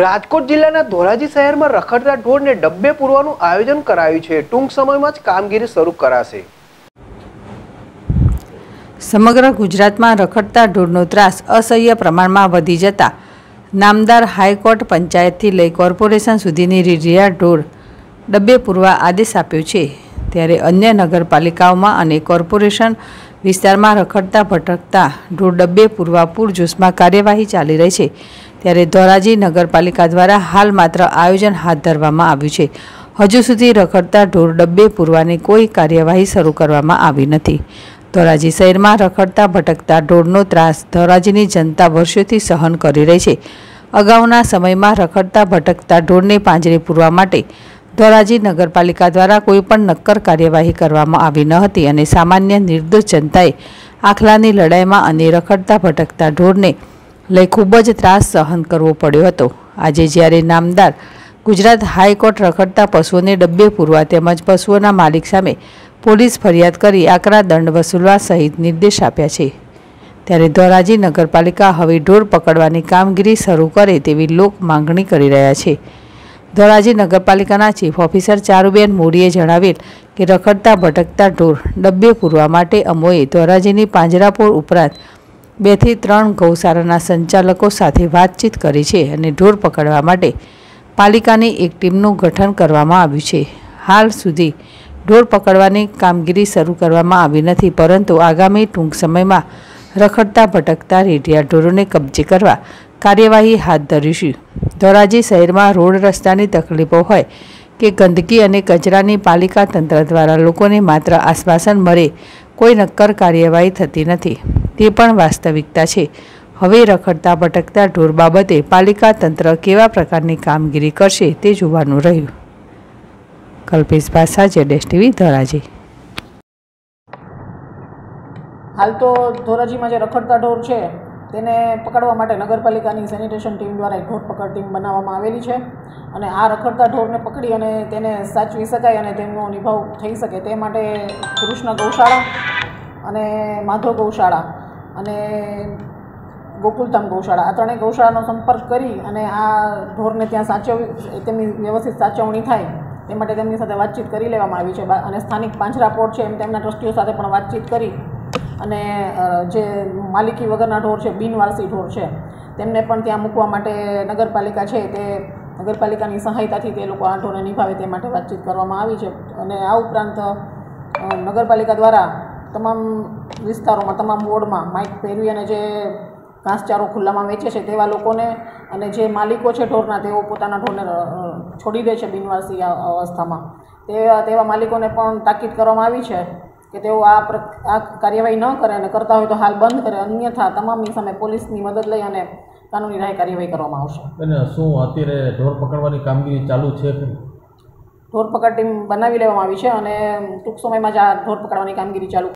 રાજકોટ જિલ્લાના ધોરાજી શહેરમાં રખડતા ઢોરને ડબ્બે પૂરવાનું આયોજન કરાયું છે. ટૂંક સમયમાં જ કામગીરી શરૂ કરાશે. સમગ્ર ગુજરાતમાં રખડતા ઢોરનો ત્રાસ અસહ્ય પ્રમાણમાં વધી જતા નામદાર હાઈકોર્ટ પંચાયતથી લઈ કોર્પોરેશન સુધીની રીરિયા ઢોર ડબ્બે પૂરવા આદેશ આપ્યો છે. ત્યારે અન્ય નગરપાલિકાઓમાં અને કોર્પોરેશન વિસ્તારમાં રખડતા ભટકતા ઢોર ડબ્બે પૂરવા પૂરજોશમાં કાર્યવાહી ચાલી રહી છે. ત્યારે ધોરાજી નગરપાલિકા દ્વારા હાલ માત્ર આયોજન હાથ ધરવામાં આવ્યું છે. હજુ સુધી રખડતા ઢોર ડબ્બે પૂરવાની કોઈ કાર્યવાહી શરૂ કરવામાં આવી નથી. ધોરાજી શહેરમાં રખડતા ભટકતા ઢોરનો ત્રાસ ધોરાજીની જનતા વર્ષોથી સહન કરી રહી છે. અગાઉના સમયમાં રખડતા ભટકતા ઢોરને પાંજરે પૂરવા માટે ધોરાજી નગરપાલિકા દ્વારા કોઈ પણ નક્કર કાર્યવાહી કરવામાં આવી ન હતી અને સામાન્ય નિર્દોષ જનતાએ આખલાની લડાઈમાં અને રખડતા ભટકતા ઢોરને લઈ ખૂબ જ ત્રાસ સહન કરવો પડ્યો હતો. આજે જ્યારે નામદાર ગુજરાત હાઈકોર્ટ રખડતા પશુઓને ડબ્બે પૂરવા તેમજ પશુઓના માલિક સામે પોલીસ ફરિયાદ કરી આકરા દંડ વસૂલવા સહિત નિર્દેશ આપ્યા છે. ત્યારે ધોરાજી નગરપાલિકા હવે ઢોર પકડવાની કામગીરી શરૂ કરે તેવી લોક માંગણી કરી રહ્યા છે. ધોરાજી નગરપાલિકાના ચીફ ઓફિસર ચારુબેન મોરીએ જણાવેલ કે રખડતા ભટકતા ઢોર ડબ્બે પૂરવા માટે અમોએ ધોરાજીની પાંજરાપોળ ઉપરાંત બેથી ત્રણ ગૌશાળાના સંચાલકો સાથે વાતચીત કરી છે અને ઢોર પકડવા માટે પાલિકાની એક ટીમનું ગઠન કરવામાં આવ્યું છે. હાલ સુધી ઢોર પકડવાની કામગીરી શરૂ કરવામાં આવી નથી, પરંતુ આગામી ટૂંક સમયમાં રખડતા, ભટકતા રેઢિયા ઢોરોને કબજે કરવા કાર્યવાહી હાથ ધરીશું. ધોરાજી શહેરમાં રોડ રસ્તાની તકલીફો હોય કે ગંદકી અને કચરાની પાલિકા તંત્ર દ્વારા લોકોને માત્ર આશ્વાસન મળે, કોઈ નક્કર કાર્યવાહી થતી નથી. તે પણ વાસ્તવિકતા છે. હવે રખડતા ભટકતા ઢોર બાબતે પાલિકા તંત્ર કેવા પ્રકારની કામગીરી કરશે તે જોવાનું રહ્યું. કલ્પેશ ભાષા જેડેશ ટીવી, ધોરાજી. હાલ તો ધોરાજીમાં જે રખડતા ઢોર છે, તેને પકડવા માટે નગરપાલિકાની સેનિટેશન ટીમ દ્વારા એક ઢોર પકડ ટીમ બનાવવામાં આવેલી છે. અને આ રખડતા ઢોરને પકડી અને તેને સાચવી શકાય અને તેમનો નિભાવ થઈ શકે તે માટે કૃષ્ણ ગૌશાળા અને માધવ ગૌશાળા અને ગોકુલધામ ગૌશાળા, આ ત્રણેય ગૌશાળાનો સંપર્ક કરી અને આ ઢોરને ત્યાં સાચવવી તેમની વ્યવસ્થિત સાચવણી થાય, તે માટે તેમની સાથે વાતચીત કરી લેવામાં આવી છે. અને સ્થાનિક પાંજરા પોર્ટ છે એમ તેમના ટ્રસ્ટીઓ સાથે પણ વાતચીત કરી અને જે માલિકી વગરના ઢોર છે, બિનવારસી ઢોર છે, તેમને પણ ત્યાં મૂકવા માટે નગરપાલિકા છે તે નગરપાલિકાની સહાયતાથી તે લોકો આ ઢોરને નિભાવે તે માટે વાતચીત કરવામાં આવી છે. અને આ ઉપરાંત નગરપાલિકા દ્વારા તમામ વિસ્તારોમાં તમામ વોર્ડમાં માઇક પહેરવી અને જે ઘાસચારો ખુલ્લામાં વેચે છે તેવા લોકોને અને જે માલિકો છે ઢોરના તેઓ પોતાના ઢોરને છોડી દે છે બિનવારસી અવસ્થામાં. તેવા તેવા માલિકોને પણ તાકીદ કરવામાં આવી છે કે તેઓ આ આ કાર્યવાહી ન કરે અને કરતા હોય તો હાલ બંધ કરે. અન્યથા તમામની સામે પોલીસની મદદ લઈ અને કાનૂની રાહે કાર્યવાહી કરવામાં આવશે. અને શું અત્યારે ઢોર પકડવાની કામગીરી ચાલુ છે? ઢોર પકડ ટીમ બનાવી લેવામાં આવી છે અને ટૂંક સમયમાં જ આ ઢોર પકડવાની કામગીરી ચાલુ